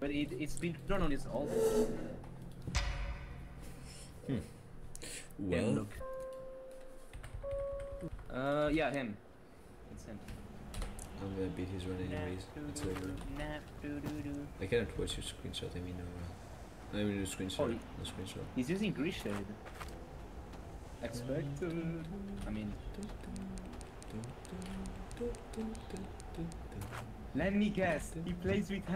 But it, it's been drawn on his old. Hmm. Yeah, Well, look. Uh, yeah, him. It's him. I'm gonna beat his run anyways. It's over. I cannot watch your screenshot. I mean, no. Uh, I mean, your screenshot. Oh, no screenshot. He's using Grishade. Expect. I mean, let me guess. He plays with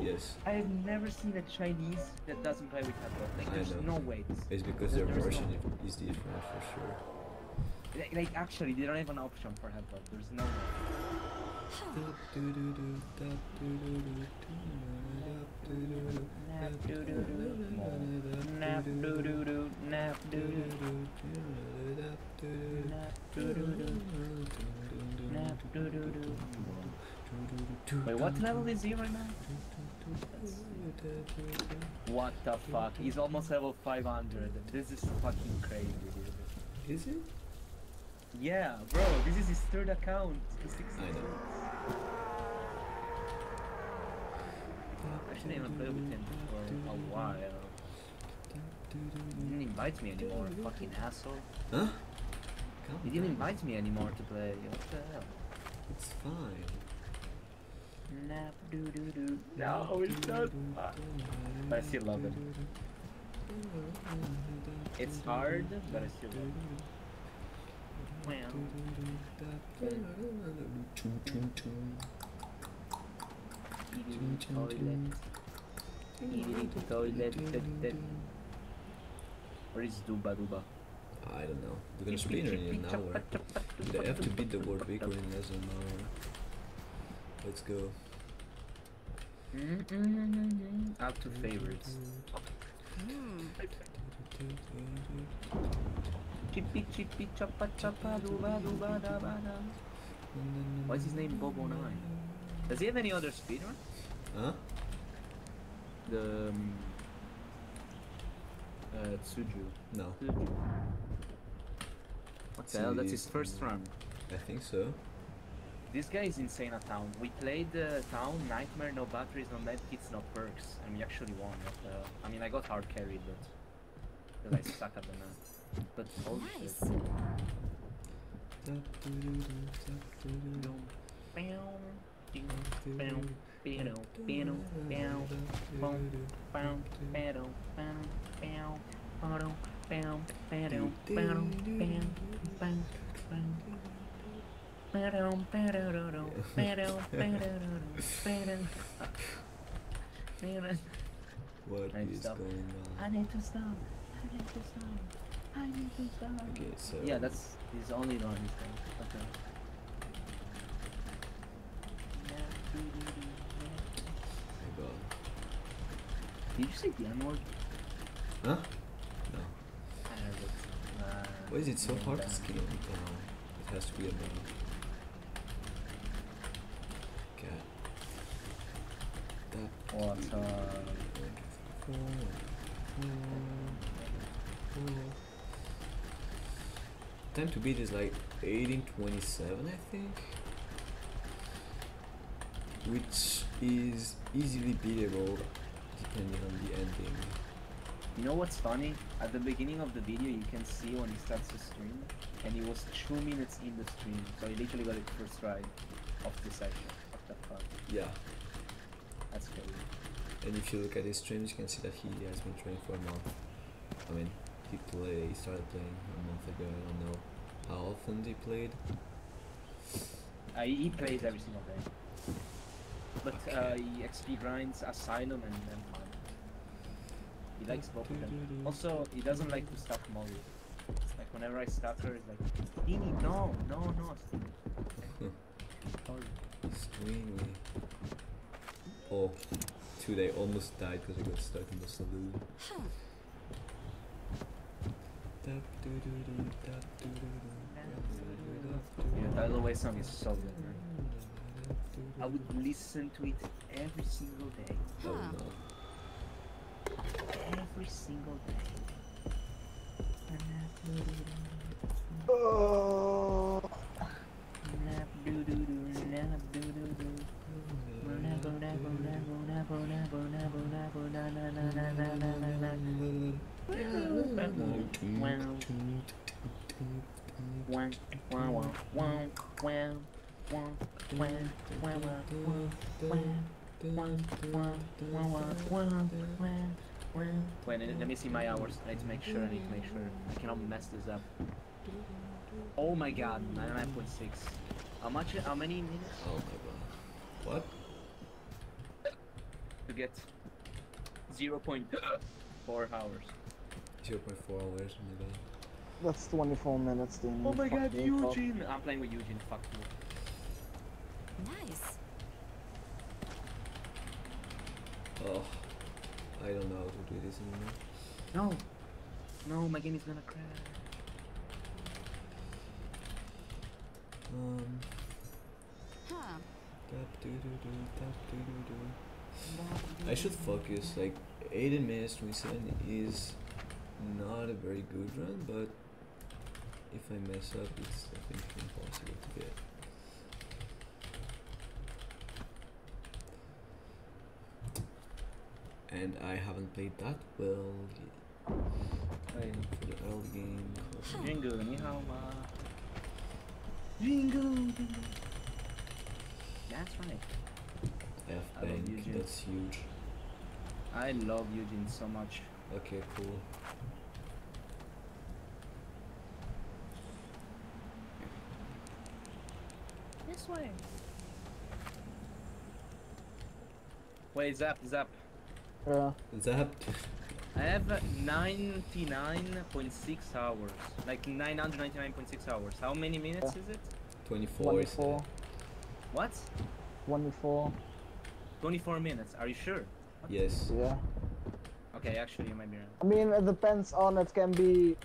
Yes, I have never seen a Chinese that doesn't play with head bob. Like, I there's know. no way. it's because their There's no- version is different for sure. Like, like, actually, they don't have an option for head bob. There's no. Wait, what level is he right now? What the fuck? He's almost level 500. This is fucking crazy, dude. Is it? Yeah, bro, this is his third account. He's 60. I know. I shouldn't even play with him for a while. He didn't invite me anymore, fucking asshole. Huh? Come He didn't invite me anymore to play. What the hell? It's fine. Nap doo doo doo. No, it's not. But I still love it. It's hard, but I still love it. Well, toilet. Toilet. toilet. Where is Duba Duba? I don't know. We're gonna spin her in an hour. They have to beat the world record in less than an hour. Let's go. Up to favorites. Chippy chippy choppa choppa duba duba da ba da. Why is his name Bobo 9? Does he have any other speedrun? Huh? The um, uh, Tsuju. No. Tsuju. What the hell? That's his first run. I think so. This guy is insane at town. We played uh, town, nightmare, no batteries, no medkits, no perks, and we actually won. The hell? I mean, I got hard carried, but I suck at the map. But holy Nice. shit. What I is stop. going I need to stop. I need to stop. I need to stop. Okay, so Yeah, that's his only run. He's going. Okay. my god. Did you say the N word? Huh? No. I heard it. Uh, Why is it so hard to that- skin? Oh, it has to be a man. God. Uh, Time to beat is like 1827, I think. Which is easily beatable depending on the ending. You know what's funny? At the beginning of the video, you can see when he starts the stream, and he was two minutes in the stream, so he literally got it first try of the session. What the fuck? Yeah. And if you look at his streams, you can see that he has been training for a month. I mean, he play, he started playing a month ago. I don't know how often he played. Uh, he plays every single day. But uh, he XP grinds Asylum and then. He likes both of them. Also, he doesn't like to stop Molly. It's like whenever I stop her, it's like, Dini, no, no, no. Sorry. Swing Oh, today almost died because I got stuck in the saloon. Yeah, the Tidal Way song is so good, man. I would listen to it every single day. Oh no. Every single day. Oh. Wait, let let me see my hours. I need to make sure. I need to make sure. I cannot mess this up. Oh my god, 99.6. How much? How many minutes Oh my god. What? to get 0.4 hours? 0.4 hours, my god. That's 24 minutes, Damien. Oh my Fuck god, you, fuck. Eugene! I'm playing with Eugene. Fuck you. Nice. Oh, I don't know how to do this anymore. No. No, my game is gonna crash. Um, Huh. tap doo doo doo, tap doo doo doo. I should focus. Like, 8 and minus 27 is not a very good run, but if I mess up, it's I think impossible to get. And I haven't played that well yet. I'm for the early game. Jingu, ni hao Jingo, jingo. That's right. I love bank, Eugene. that's huge. I love Eugene so much. Okay, cool. This way. Wait, Zap, Zap. Yeah. Zap. I have uh, 99.6 hours. Like 999.6 hours. How many minutes is it? 24 24. What? 24. 24 minutes. Are you sure? Yes. Yeah. Okay, actually, you might be right. I mean, it depends on. It can be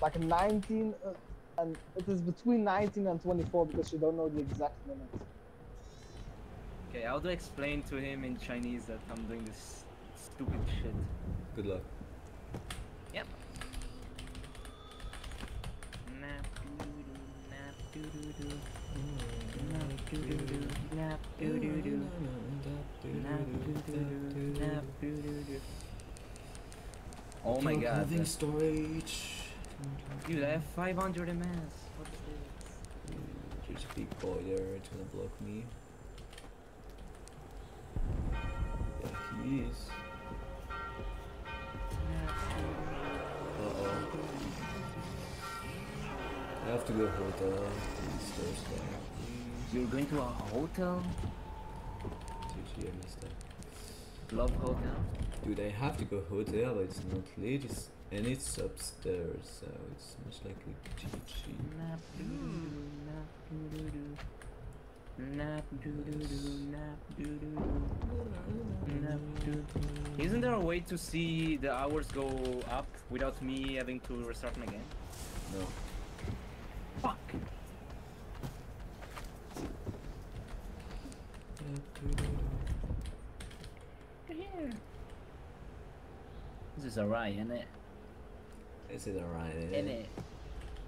like 19, uh, and it is between 19 and 24 because you don't know the exact minutes. Okay, how do I explain to him in Chinese that I'm doing this stupid shit? Good luck. Yep. Oh my god. Having storage. Dude, I have 500 ms. What's this? There's a big boy there. It's gonna block me. Yeah, he is. Uh oh. I have to go hotel. Please, Thursday. You're going to a hotel? GG, I missed that. Love hotel? Dude, I have to go hotel, but it's not late, it's, and it's upstairs, so it's most likely GG. Nap doo-doo-doo, nap doo-doo-doo. Nap doo-doo-doo, nap doo-doo-doo. Nap doo- Isn't there a way to see the hours go up without me having to restart my game? No. Fuck! This is alright, isn't it? Is it alright? Isn't it?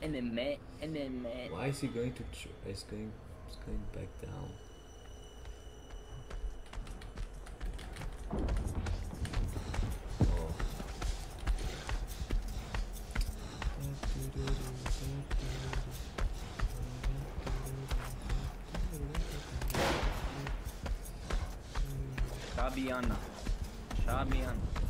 And then mate, and then mate. Why is he going to? Tr- it's going. It's going back down. Oh. Shabiana. Shabiana.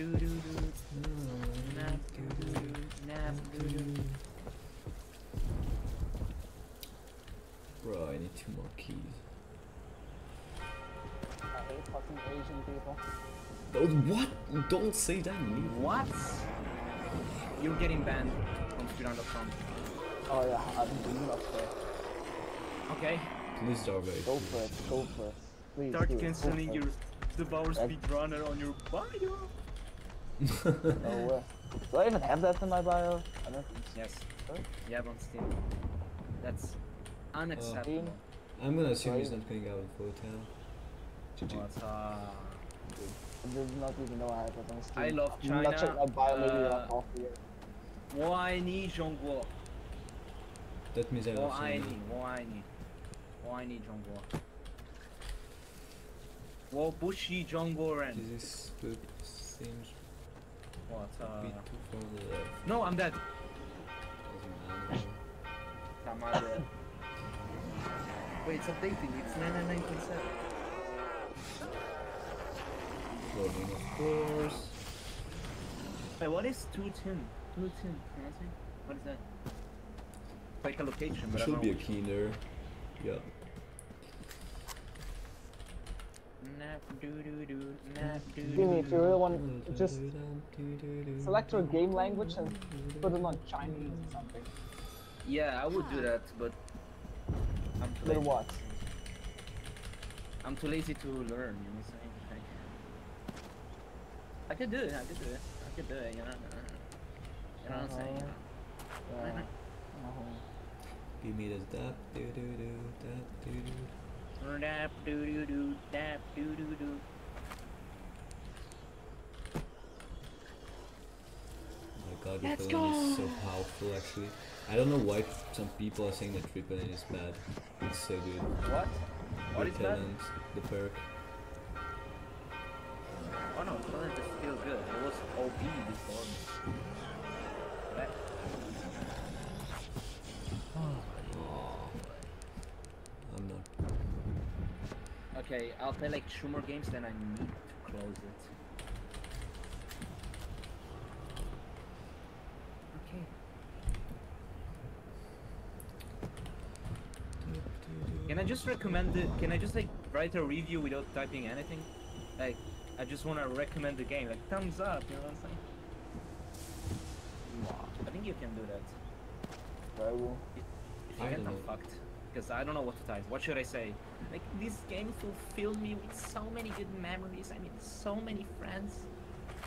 Bro, I need two more keys. I hate fucking Asian people. Oh, what? Don't say that. in What? You're getting banned from Student.com. Oh yeah, I'm doing up there. Okay. Please don't wait. Go for it, go for it. Please Start do it, go canceling your it. Devour Right. Speedrunner on your bio No way. Do I even have that in my bio? I don't think so. Yes. Sorry? You have on Steam. That's unacceptable. Steam? I'm gonna assume he's Right. not going out of hotel. GG. What, uh, I did not even know I had that on Steam. I love I'm not China, checking my bio maybe uh, like half a year. 我爱你中国. That means I Wo have some. Aini, Wo Aini. Wo Aini Jongwo. Wo Bushi Jongwo Ren. This book seems what? a Uh, bit too far to the left. no, I'm dead. Doesn't matter. Tamada. Wait, it's updating. It's 999.7. Loading, of course. Wait, what is 210? 210, can I say? What is that? Like a location, There but I should don't be a know. key there. Yeah. Nap doo doo doo, nap doo doo Jimmy, if you really doo. want, just select your game language and put it on Chinese or something. Yeah, I would do that, but I'm too Little lazy. what? I'm too lazy to learn. You know what I'm saying? Like, I could do it. I could do it. I could do it. You know. You know what I'm saying? You know. Yeah. Mhm. Uh-huh. Give me this dap doo doo doo dap doo doo. Dap doo doo doo, dap doo doo doo. Oh my god, Let's the villain is so powerful actually. I don't know why some people are saying that triple is bad. It's so good. What? What is that? Repellent, the perk. Oh no, Talent is still good. It was OP before. That- oh Aw. I'm not. Okay, I'll play like two more games, then I need to close it. Okay. Can I just recommend it? Can I just like write a review without typing anything? Like, I just want to recommend the game, like thumbs up. You know what I'm saying? I think you can do that. Very well. If you I can't, I'm fucked. Because I don't know what to type. What should I say? Like, this game fulfilled me with so many good memories. I mean, so many friends.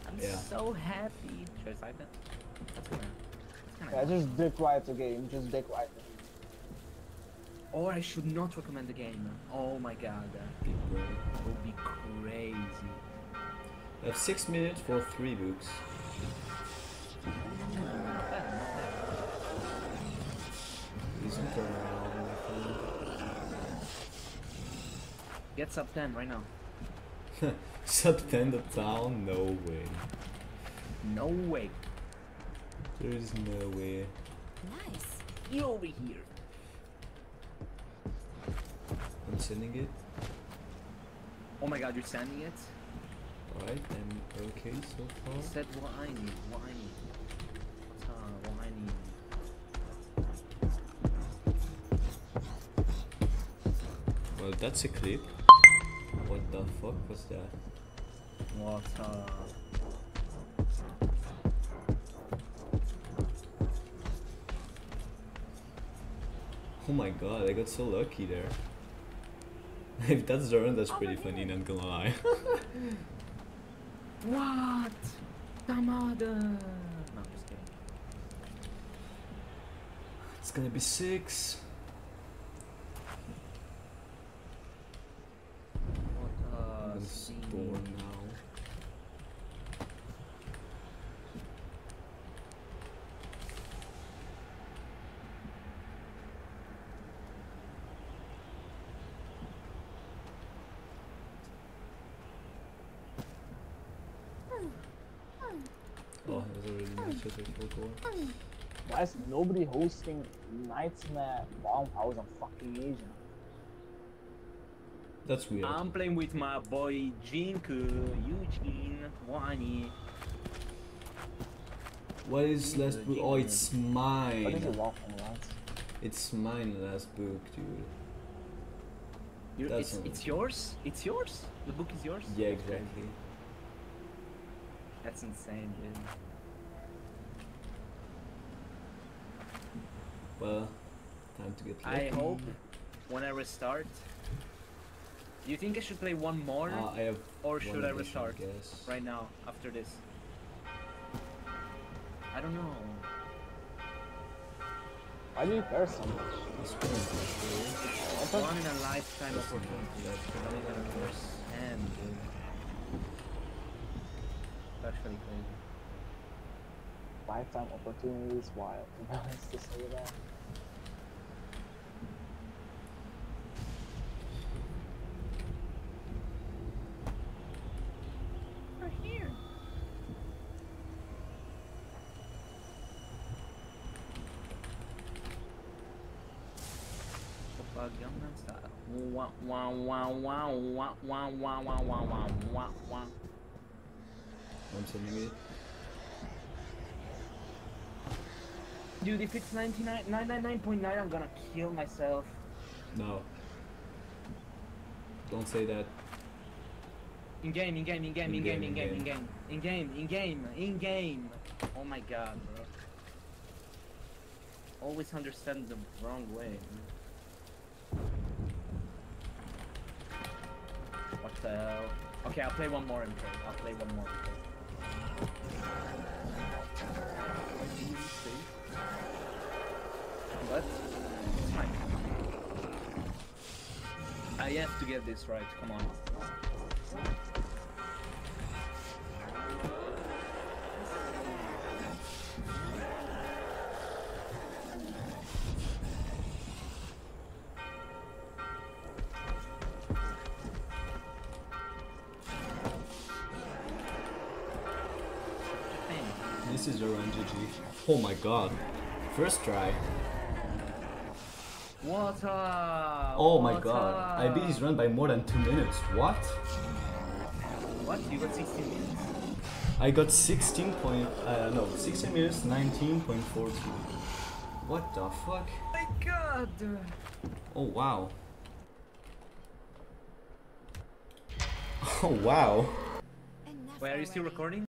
I'm Yeah. so happy. Should I type that? That's kinda, Yeah, just dick right the game. Just dick right. Or I should not recommend the game. Oh my god. That Big brain. would be crazy. I have six minutes for three books. Not bad, not bad. Decent turnaround, I Get sub 10 right now. think. Sub 10 the town? No way. No way. There is no way. Nice. You over here. I'm sending it. Oh my god, you're sending it? Alright, I'm okay so far. Said what I need, what I need. Uh, what I need. Well, that's a clip. What the fuck was that? What, uh... Oh my god, I got so lucky there. if that's Zoran, that's oh, pretty funny, not gonna lie. What? Tamada! No, I'm just kidding. it's gonna be six. What, uh, I'm scene? store now. Oh, it was already match at full core. Why is nobody hosting Nightmare Farmhouse on fucking Asia? That's weird. I'm playing with my boy Jinku, Eugene, Wani. what is last book? Oh, it's What is mine. it wrong from that? It's mine, last book, dude. You're, That's it's, it's yours? It's yours? The book is yours? Yeah, exactly. That's insane, dude. Well, time to get I hope when I restart. Do you think I should play one more? Uh, I have or one should I addition, restart guess. right now after this? I don't know. Why do you care so much? It's going to show. It's one in a lifetime opportunity. That's not even understand, dude. It's actually crazy. Lifetime opportunities, wild. To be honest, to say that. Wah wah wah wah wah wah wah wah wah wah wah wah. I'm sending it. Dude, if it's 99 999.9, I'm gonna kill myself. No. Don't say that. In game, in game, in game, in game, in game, in game, in game, in game, in game. Oh my god, bro. Always understand the wrong way. What the hell? Okay, I'll play one more play. I'll play one more. play. What fine. I have to get this right. Come on. This is around GG. Oh my god. First try. What up? Oh my god. I beat his run by more than 2 minutes. What? What? You got 16 minutes? I got 16 point. Uh, no, 16 minutes, 19.42. What the fuck? my god! Oh wow. Oh wow. Wait, are you still recording?